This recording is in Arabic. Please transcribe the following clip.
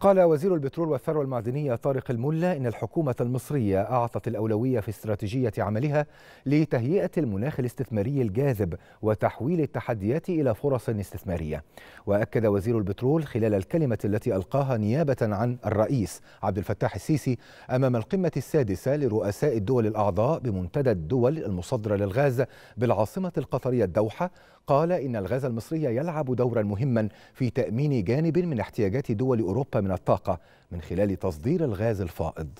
قال وزير البترول والثروة المعدنية طارق الملا إن الحكومة المصرية أعطت الأولوية في استراتيجية عملها لتهيئة المناخ الاستثماري الجاذب وتحويل التحديات إلى فرص استثمارية. وأكد وزير البترول خلال الكلمة التي ألقاها نيابة عن الرئيس عبد الفتاح السيسي أمام القمة السادسة لرؤساء الدول الأعضاء بمنتدى الدول المصدرة للغاز بالعاصمة القطرية الدوحة. قال إن الغاز المصري يلعب دورا مهما في تأمين جانب من احتياجات دول أوروبا من الطاقة من خلال تصدير الغاز الفائض.